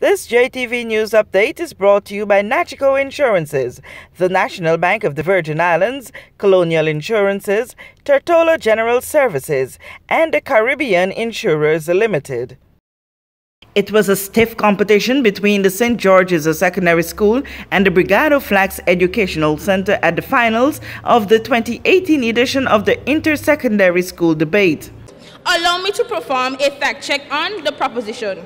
This JTV News update is brought to you by Nagico Insurances, the National Bank of the Virgin Islands, Colonial Insurances, Tortola General Services, and the Caribbean Insurers Limited. It was a stiff competition between the St. George's Secondary School and the Bregado Flax Educational Center at the finals of the 2018 edition of the Intersecondary School Debate. Allow me to perform a fact check on the proposition.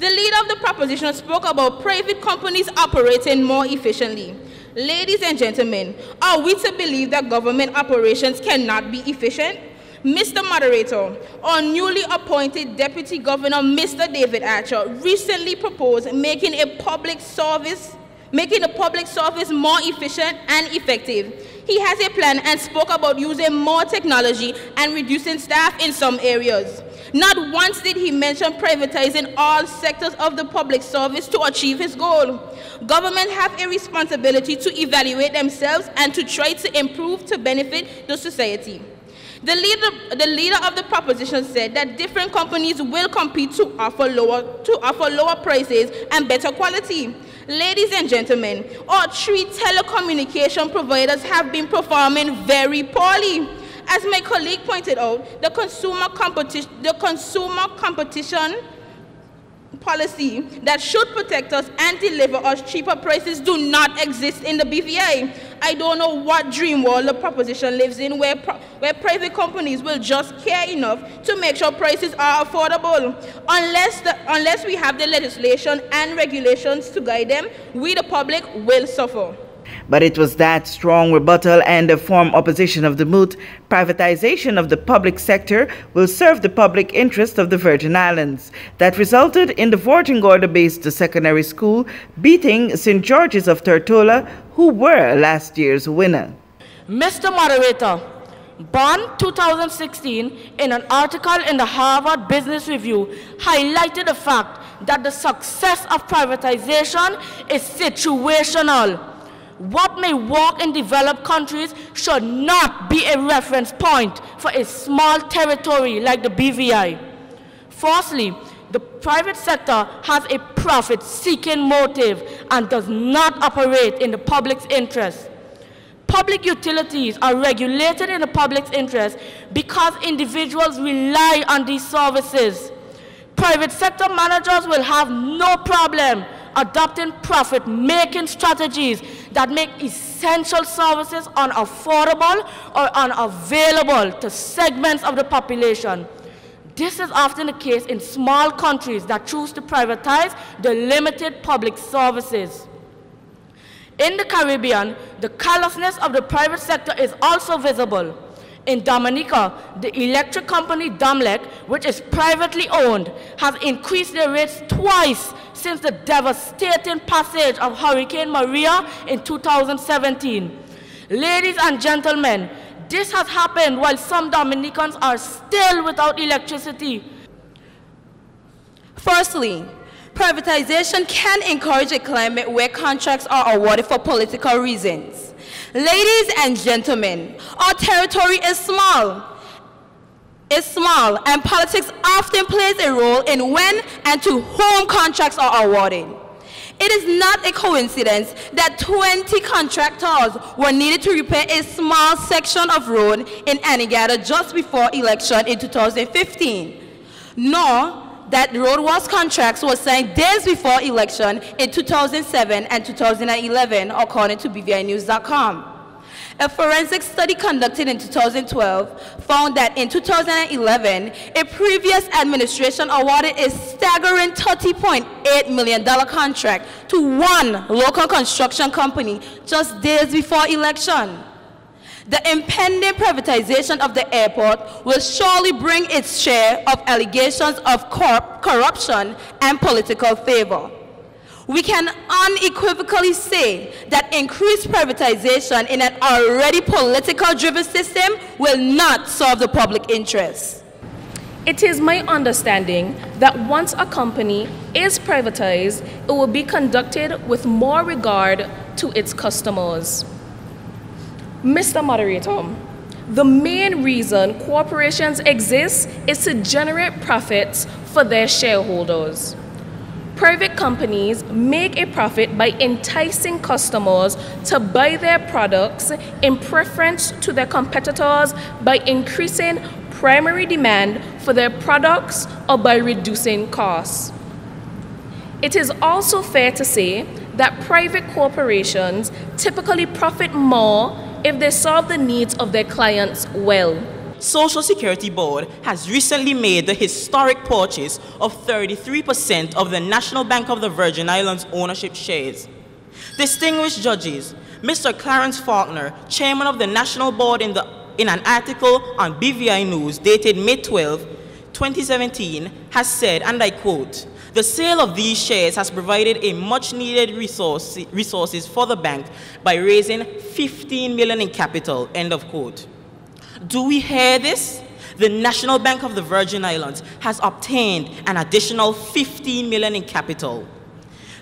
The leader of the proposition spoke about private companies operating more efficiently. Ladies and gentlemen, are we to believe that government operations cannot be efficient? Mr. Moderator, our newly appointed Deputy Governor, Mr. David Archer, recently proposed making a public service making the public service more efficient and effective. He has a plan and spoke about using more technology and reducing staff in some areas. Not once did he mention privatizing all sectors of the public service to achieve his goal. Government have a responsibility to evaluate themselves and to try to improve to benefit the society. The leader, the leader of the proposition said that different companies will compete to offer lower, to offer lower prices and better quality. Ladies and gentlemen, our three telecommunication providers have been performing very poorly. As my colleague pointed out, the consumer, competi the consumer competition policy that should protect us and deliver us cheaper prices do not exist in the BVI. I don't know what dream world the proposition lives in where, where private companies will just care enough to make sure prices are affordable. Unless, the, unless we have the legislation and regulations to guide them, we the public will suffer. But it was that strong rebuttal and a firm opposition of the moot privatization of the public sector will serve the public interest of the Virgin Islands that resulted in the Virgin Gorda-based secondary school beating St. George's of Tortola, who were last year's winner. Mr. Moderator, Bond 2016, in an article in the Harvard Business Review, highlighted the fact that the success of privatization is situational what may work in developed countries should not be a reference point for a small territory like the BVI. Firstly, the private sector has a profit-seeking motive and does not operate in the public's interest. Public utilities are regulated in the public's interest because individuals rely on these services. Private sector managers will have no problem adopting profit-making strategies that make essential services unaffordable or unavailable to segments of the population. This is often the case in small countries that choose to privatize the limited public services. In the Caribbean, the callousness of the private sector is also visible. In Dominica, the electric company Domlec, which is privately owned, has increased their rates twice since the devastating passage of Hurricane Maria in 2017. Ladies and gentlemen, this has happened while some Dominicans are still without electricity. Firstly, privatization can encourage a climate where contracts are awarded for political reasons. Ladies and gentlemen, our territory is small is small and politics often plays a role in when and to whom contracts are awarded. It is not a coincidence that 20 contractors were needed to repair a small section of road in Anegada just before election in 2015, nor that roadworks contracts were signed days before election in 2007 and 2011, according to BVINews.com. A forensic study conducted in 2012 found that in 2011, a previous administration awarded a staggering $30.8 million contract to one local construction company just days before election. The impending privatization of the airport will surely bring its share of allegations of corruption and political favor we can unequivocally say that increased privatization in an already political driven system will not solve the public interest. It is my understanding that once a company is privatized, it will be conducted with more regard to its customers. Mr. Moderator, the main reason corporations exist is to generate profits for their shareholders. Private companies make a profit by enticing customers to buy their products in preference to their competitors by increasing primary demand for their products or by reducing costs. It is also fair to say that private corporations typically profit more if they serve the needs of their clients well. Social Security Board has recently made the historic purchase of 33% of the National Bank of the Virgin Islands ownership shares. Distinguished judges, Mr. Clarence Faulkner, chairman of the National Board in, the, in an article on BVI News dated May 12, 2017, has said, and I quote, the sale of these shares has provided a much needed resource, resources for the bank by raising 15 million in capital, end of quote. Do we hear this? The National Bank of the Virgin Islands has obtained an additional 15 million in capital.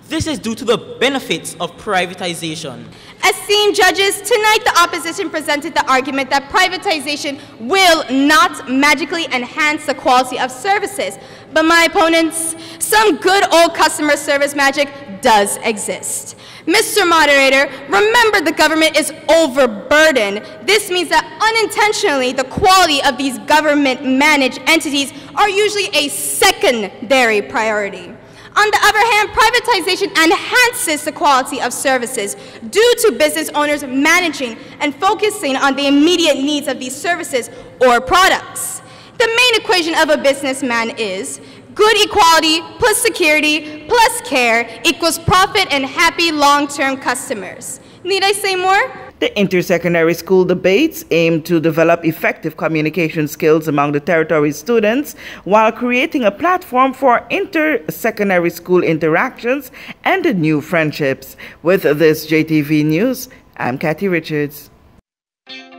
This is due to the benefits of privatization. As Esteemed judges, tonight the opposition presented the argument that privatization will not magically enhance the quality of services. But my opponents, some good old customer service magic does exist. Mr. Moderator, remember the government is overburdened. This means that unintentionally the quality of these government managed entities are usually a secondary priority. On the other hand, privatization enhances the quality of services due to business owners managing and focusing on the immediate needs of these services or products. The main equation of a businessman is Good equality plus security plus care equals profit and happy long-term customers. Need I say more? The intersecondary school debates aim to develop effective communication skills among the territory students while creating a platform for intersecondary school interactions and new friendships. With this JTV News, I'm Kathy Richards.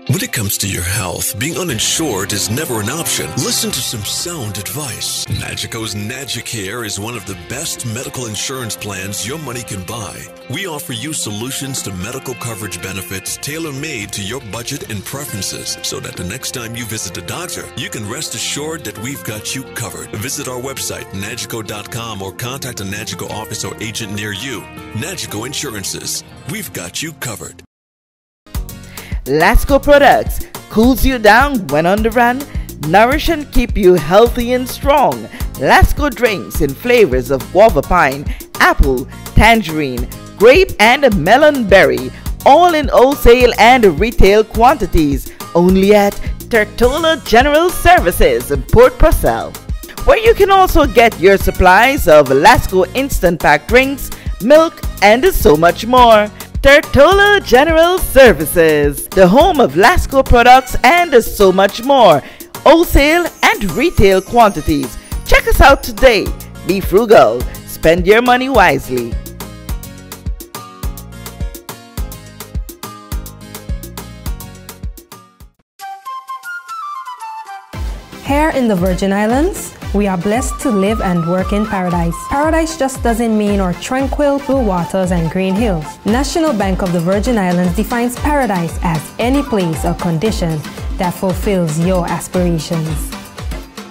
When it comes to your health, being uninsured is never an option. Listen to some sound advice. Nagico's Nagicare is one of the best medical insurance plans your money can buy. We offer you solutions to medical coverage benefits tailor made to your budget and preferences so that the next time you visit a doctor, you can rest assured that we've got you covered. Visit our website, nagico.com, or contact a Nagico office or agent near you. Nagico Insurances. We've got you covered. Lasco products cools you down when on the run, nourish and keep you healthy and strong. Lasco drinks in flavors of guava pine, apple, tangerine, grape and melon berry, all in wholesale and retail quantities, only at Tortola General Services in Port Purcell, where you can also get your supplies of Lasco instant pack drinks, milk, and so much more. Tortola General Services, the home of Lasco products and so much more, wholesale and retail quantities. Check us out today. Be frugal, spend your money wisely. Hair in the Virgin Islands, we are blessed to live and work in paradise. Paradise just doesn't mean our tranquil blue waters and green hills. National Bank of the Virgin Islands defines paradise as any place or condition that fulfills your aspirations.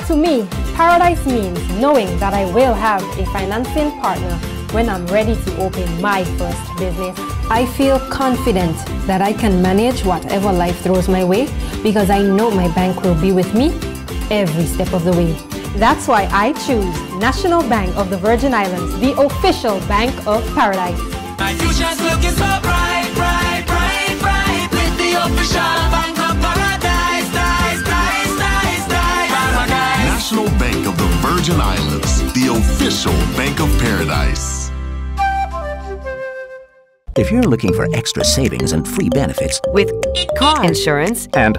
To me, paradise means knowing that I will have a financing partner when I'm ready to open my first business. I feel confident that I can manage whatever life throws my way because I know my bank will be with me every step of the way. That's why I choose National Bank of the Virgin Islands, the official bank of paradise. My future's looking so bright, bright, bright, bright with the official bank of paradise, dice, dice, dice, dice, paradise. National Bank of the Virgin Islands, the official bank of paradise. If you're looking for extra savings and free benefits with car insurance and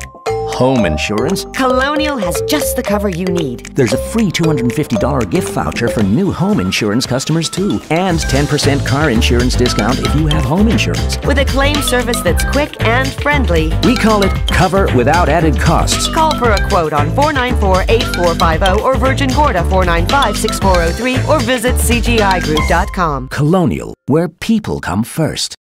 home insurance, Colonial has just the cover you need. There's a free $250 gift voucher for new home insurance customers too, and 10% car insurance discount if you have home insurance. With a claim service that's quick and friendly. We call it cover without added costs. Call for a quote on 494-8450 or Virgin Gorda 495-6403 or visit cgigroup.com. Colonial, where people come first.